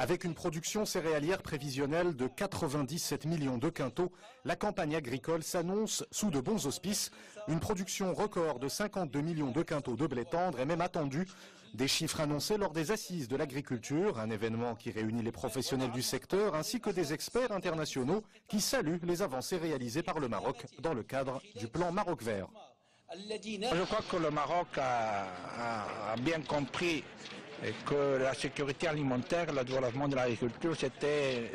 Avec une production céréalière prévisionnelle de 97 millions de quintaux, la campagne agricole s'annonce sous de bons auspices. Une production record de 52 millions de quintaux de blé tendre est même attendue. Des chiffres annoncés lors des assises de l'agriculture, un événement qui réunit les professionnels du secteur ainsi que des experts internationaux qui saluent les avancées réalisées par le Maroc dans le cadre du plan Maroc vert. Je crois que le Maroc a, bien compris et que la sécurité alimentaire, le développement de l'agriculture, c'était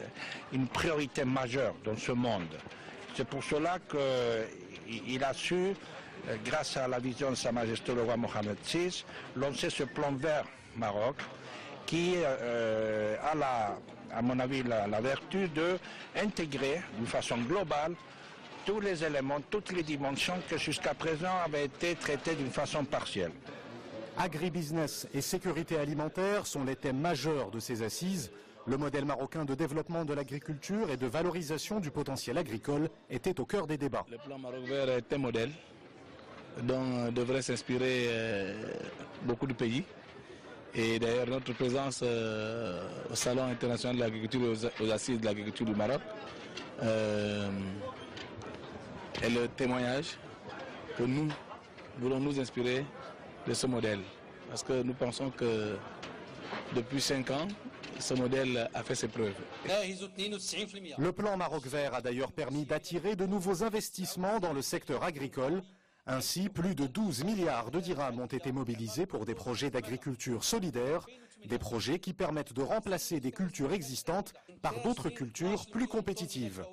une priorité majeure dans ce monde. C'est pour cela qu'il a su, grâce à la vision de Sa Majesté le roi Mohamed VI, lancer ce plan vert Maroc qui euh, a, la, à mon avis, la, la vertu d'intégrer d'une façon globale tous les éléments, toutes les dimensions que jusqu'à présent avaient été traitées d'une façon partielle. Agribusiness et sécurité alimentaire sont les thèmes majeurs de ces assises. Le modèle marocain de développement de l'agriculture et de valorisation du potentiel agricole était au cœur des débats. Le plan Maroc vert est un modèle dont devrait s'inspirer euh, beaucoup de pays. Et d'ailleurs, notre présence euh, au Salon international de l'agriculture aux, aux, assises de l'agriculture du Maroc euh, est le témoignage que nous voulons nous inspirer de ce modèle. Parce que nous pensons que depuis cinq ans, ce modèle a fait ses preuves. Le plan Maroc vert a d'ailleurs permis d'attirer de nouveaux investissements dans le secteur agricole. Ainsi, plus de 12 milliards de dirhams ont été mobilisés pour des projets d'agriculture solidaire, des projets qui permettent de remplacer des cultures existantes par d'autres cultures plus compétitives.